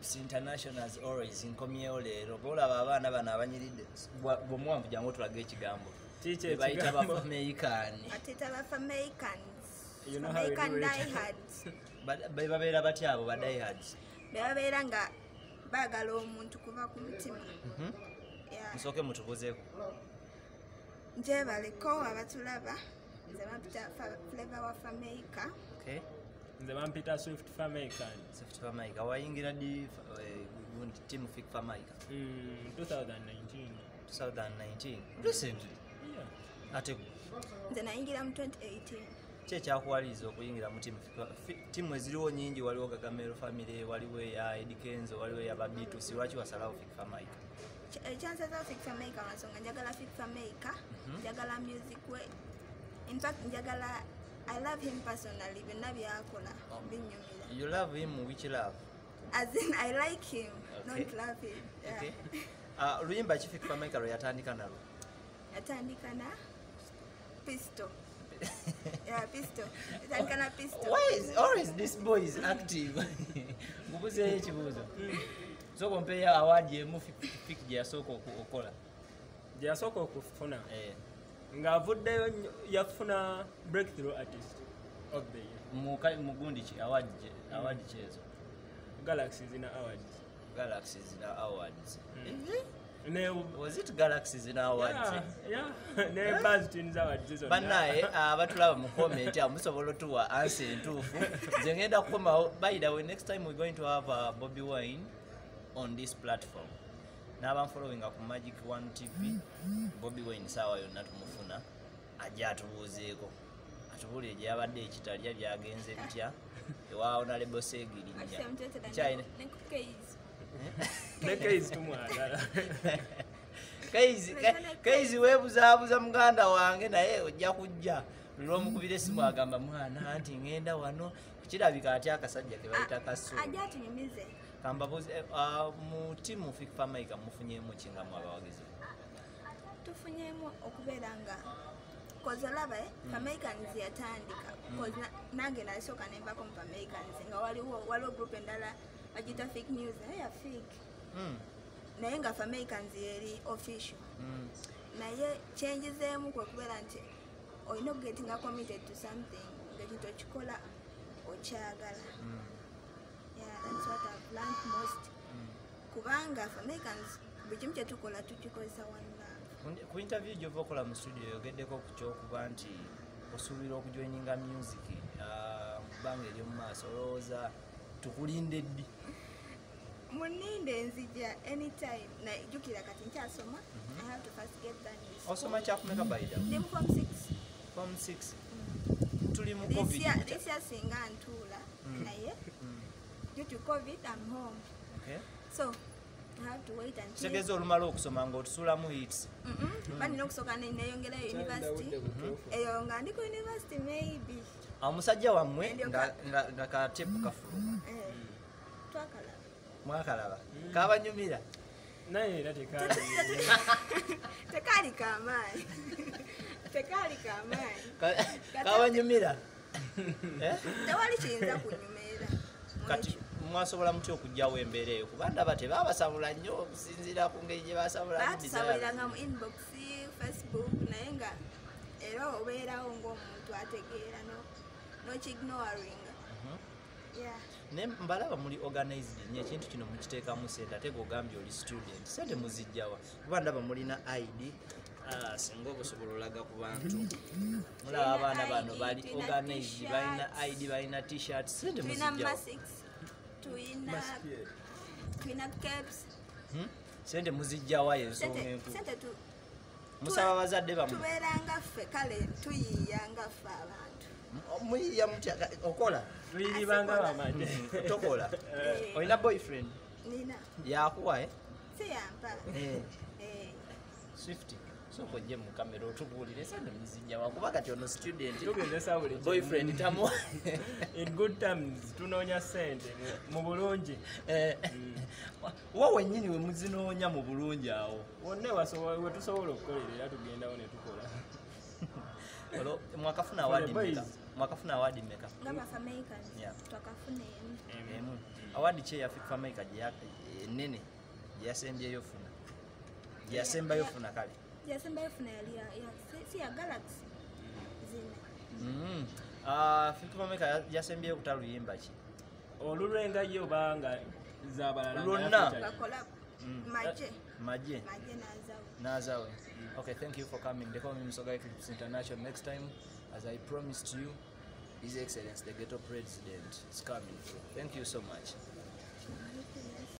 lips international always nkomyewo leero bolaba abaana bano abanyiridde bwemuwanvu jangu tulaga ekigambo Kiki bayita ekigambo? bafamaikani bateta bafamericans You know how we do american it. diehards babeera batya abo badaihards bebabeera nga baagala omuntu kuva ku mutima. Yeah. musooke mutubuzeeko. Njebaleko abatulaba nze bampita fleva wa famerica okay nze bampita swift famaican Swift Famaica wayingira ddi eh, gundi team fik Famaica 2019 2019 recently ate nze nayingira mu 2018 ki ekyakuwaliriza okuyingira mu timu timu eziriwo nyingi waliwo gagamero family waliwo eya edikenzo waliwo eya babitusi lwaki wasalawo fik Famaica Ky- ekyansazawo fik famerica lwansonga njagala fik famerica njagala music we. Infact njagala i love him personally byonna byakola binyumira you love him which love? As in i like him Okay. not love him Yeah. okay. Ah, luyimba ki fik Famaica lwe yatandika nalwo yatandika na pisto. Yeah pisto. Yatandika na pisto. Why is always this boy is active? Ngubuzeeyo ekibuuzo. Sooka ompeeyo award emu Fik- Fik gye yasooka oku- okola. gye yasooka okufuna Eh, ng'avuddeyo yafuna breakthrough artist of the year. Mu ka- mu gundi ki award gye- award ki ezo? galaxy zina awards. Galaxy zina awards. bannaye abatulaba mu comment awo musobola otuwa ansi entuufu. Nze ngenda kukomawo. By the way next time we're going to have uh, bobby wine on this platform n'abanfollowinga ku magic one tv bobby wine saawa yonna tumufuna ajja atubuuzeeko. Atubuulire gye yabadde ekitalya byagenze bitya? Case tumwagala. Kaizi- Ka- kaizi weebuzaabuza muganda wange naye ojja kujja. Lwomukubira esimu agamba mwana nti ngenda wano. Kirabika atya akasajja ke bayita kaso ajja atunyumize kambabuzi eh, ah, mu timu fikfamaika mufunyemu kinga mu abawagizi tufunyemu okubeera nga koze olaba famericans yatandika Cause na- nange nasooka nenvako mu famericans nga waliwo waliwo group endala bagita fake news naye ya fake. Mm, naye nga famericans yeri official. Mm. naye kyenjizeemu kwe kubeera nti olina okugetinga committed to something ngaekintu okikola okyagala. Mm. Yeah, that's what I've learned most. Kubanga famericans buli kimu kyetukola tukikozesa one love. Ku- interview gyova okola mu studio yogeddeko ku kyokuba nti osuubira okujoininga music ah, mu bbanga ery'omu maaso olowooza tukulinde ddi? Muninde enzija anytime najjukira kati nkyasoma school. osoma kyakumeka mu form six. Form 6 tuli mu covid singa ntuula naye due to covid i'm home. Okay. so i have to wait until kitegeeza olumala okusoma ng'otusulamu hits Mhm. ba nina okusooka ne- neyongerayo university. eyo nga ndi ku university maybe. Omusajja wammwe nga- ka- nga nga katepu kafuluma Eh, twakalaba. Mwakalaba. Kabanyumira naye era tekaali. Kamaanyi. Tekaali kamaanyi. Ka- kabanyumira Eh? tewali kiyinza kunyumira kati mwasobola mutya okugjawo embeera eyo? Kuba ndaba tebabasabula nnyo okusinziira ku ngeri gye basabulamu batusabuliranga mu inbox facebook naye nga era obeerawo ngaomuntu ategeera no- nokignoringa yeah. Naye mbalaba muli organized nnyo ekintu kino mukiteekamu sente ate gogambye oli student sente muzijjawa kuba ndaba mulina id ah, singa obusobola olaga ku bantu. Mulaba abaana bano bali organized balina id balina t-shirt sente muzijjawa masix tulina tulina caps. Hmm? sente muzijjawa ensonga sente enkulu. sente tu- musaba bazadde bamu. tubeeranga ffe kale tuyiiyanga ffe abantu. Muyiya mutya okola. Tuyiribanga bamade tokola. Eh, olina boyfriend? Nina. Yakuwa eh? siyampa. Eh. Eh, swift sooka ojje mu kamera otubuulire sente muzijjawa kuba kati ono student tugezesa buli kimu. boyfriend tamuwa in good terms tunoonya sente mu- bulungi. Eh, wa wennyini we muzinoonya mu bulungi awo. Wonna ewasobola- we tusobola okukolera era tugendawo ne tukola. Olwo mwakafuna awadi boys. meka mwakafuna awadi meka nga bafamaican Yeah. twakafuna emu. Awadi ki eyafe famaica enene gyeyasembyeyo funa. Gyeyasembayo funa kale gyasembayo funa yali ya- ya- si- ya galaxy. Zine. Mm. Ah, Fifty famaica gyasembyeyo kuta luyimba ki olulwenga ye oba nga zabalala Lwonna. Mm. maje. Maje. Maje nazawe okay thank you for coming. They call me Msoga Eclipse International. Next time as I promised you His Excellency the Ghetto President is coming through. Thank you so much